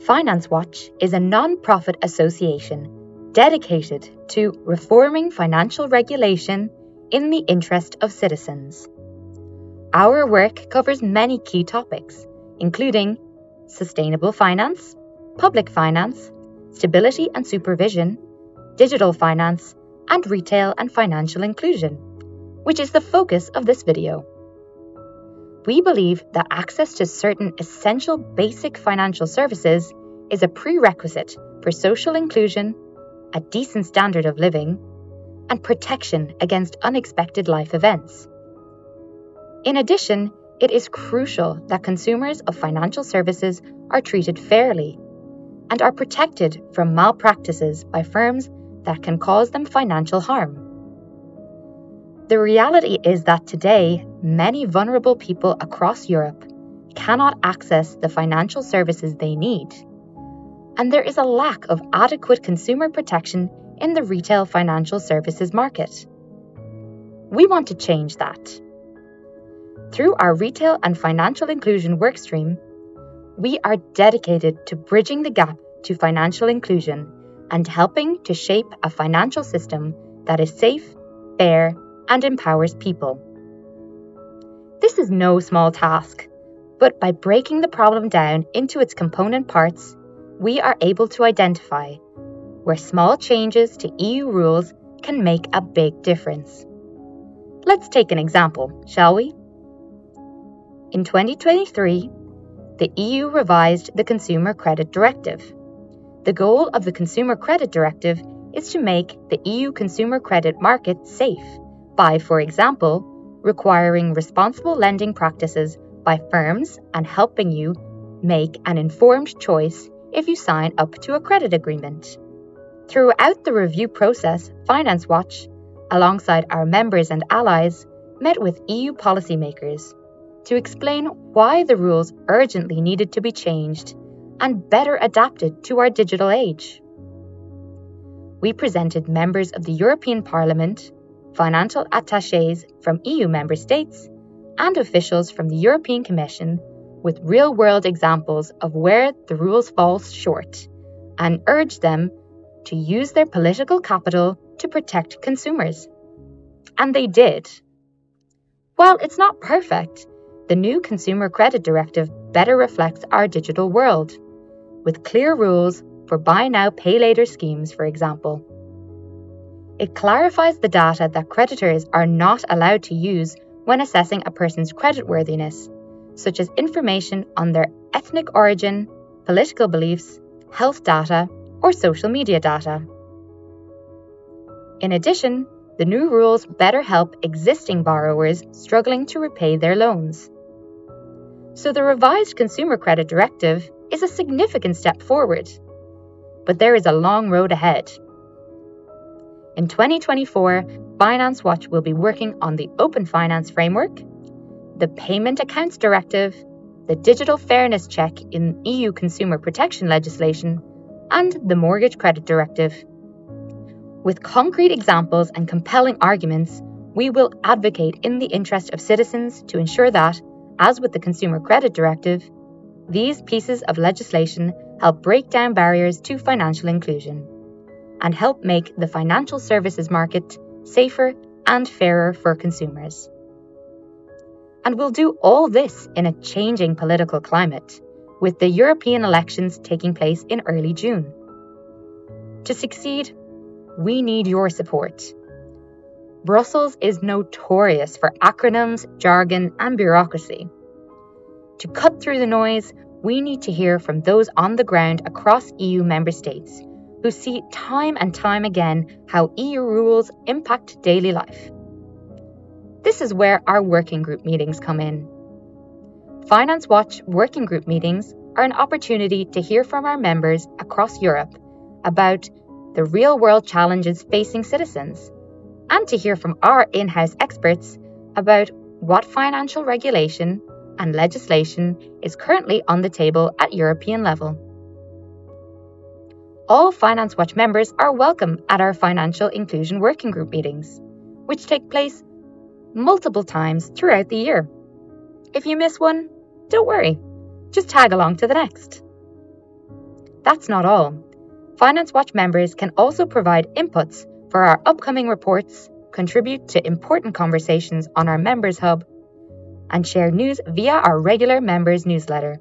Finance Watch is a non profit association dedicated to reforming financial regulation in the interest of citizens. Our work covers many key topics, including sustainable finance, public finance, stability and supervision, digital finance, and retail and financial inclusion, which is the focus of this video. We believe that access to certain essential basic financial services is a prerequisite for social inclusion, a decent standard of living, and protection against unexpected life events. In addition, it is crucial that consumers of financial services are treated fairly and are protected from malpractices by firms that can cause them financial harm. The reality is that today, many vulnerable people across Europe cannot access the financial services they need, and there is a lack of adequate consumer protection in the retail financial services market. We want to change that. Through our Retail and Financial Inclusion workstream, we are dedicated to bridging the gap to financial inclusion and helping to shape a financial system that is safe, fair, and empowers people. This is no small task, but by breaking the problem down into its component parts, we are able to identify where small changes to EU rules can make a big difference. Let's take an example, shall we? In 2023, the EU revised the Consumer Credit Directive. The goal of the Consumer Credit Directive is to make the EU consumer credit market safe by, for example, requiring responsible lending practices by firms and helping you make an informed choice if you sign up to a credit agreement. Throughout the review process, Finance Watch, alongside our members and allies, met with EU policymakers to explain why the rules urgently needed to be changed and better adapted to our digital age. We presented members of the European Parliament, financial attaches from EU member states, and officials from the European Commission with real world examples of where the rules fall short and urged them to use their political capital to protect consumers. And they did. While it's not perfect, the new Consumer Credit Directive better reflects our digital world, with clear rules for buy now, pay later schemes, for example. It clarifies the data that creditors are not allowed to use when assessing a person's creditworthiness, such as information on their ethnic origin, political beliefs, health data, or social media data. In addition, the new rules better help existing borrowers struggling to repay their loans. So, the revised Consumer Credit Directive is a significant step forward. But there is a long road ahead. In 2024, Finance Watch will be working on the Open Finance Framework, the Payment Accounts Directive, the Digital Fairness Check in EU consumer protection legislation, and the Mortgage Credit Directive. With concrete examples and compelling arguments, we will advocate in the interest of citizens to ensure that, as with the Consumer Credit Directive, these pieces of legislation help break down barriers to financial inclusion and help make the financial services market safer and fairer for consumers. And we'll do all this in a changing political climate, with the European elections taking place in early June. To succeed, we need your support. Brussels is notorious for acronyms, jargon, and bureaucracy. To cut through the noise, we need to hear from those on the ground across EU member states who see time and time again how EU rules impact daily life. This is where our working group meetings come in. Finance Watch working group meetings are an opportunity to hear from our members across Europe about the real world challenges facing citizens and to hear from our in house experts about what financial regulation and legislation is currently on the table at European level all Finance Watch members are welcome at our Financial Inclusion Working Group meetings, which take place multiple times throughout the year. If you miss one, don't worry, just tag along to the next. That's not all. Finance Watch members can also provide inputs for our upcoming reports, contribute to important conversations on our Members Hub, and share news via our regular members newsletter.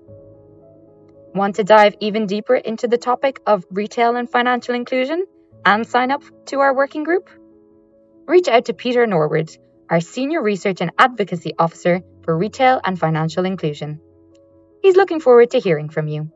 Want to dive even deeper into the topic of retail and financial inclusion and sign up to our working group? Reach out to Peter Norwood, our Senior Research and Advocacy Officer for Retail and Financial Inclusion. He's looking forward to hearing from you.